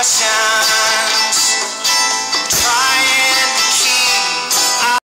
passion.